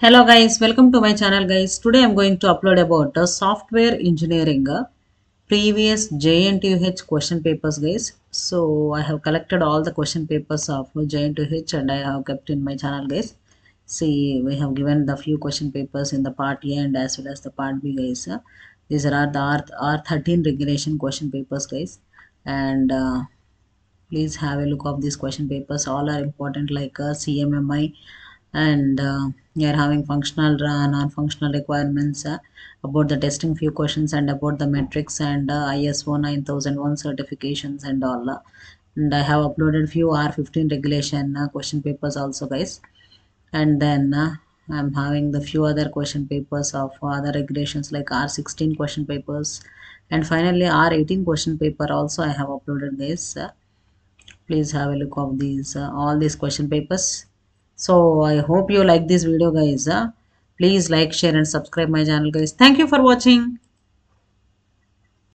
Hello guys, welcome to my channel guys. Today I'm going to upload about uh, software engineering uh, previous JNTUH question papers guys. So I have collected all the question papers of JNTUH and I have kept in my channel guys. See we have given the few question papers in the part A and as well as the part B guys. uh. These are the R, R13 regulation question papers guys and uh, please have a look of these question papers all are important like uh, cmmi and uh, you are having functional uh, non-functional requirements uh, about the testing few questions and about the metrics and uh, iso 9001 certifications and all uh, and i have uploaded few r15 regulation uh, question papers also guys. And then uh, i'm having the few other question papers of other regulations like r16 question papers. And finally r18 question paper also i have uploaded this uh, please have a look of these uh, all these question papers so i hope you like this video guys uh. please like share and subscribe my channel guys thank you for watching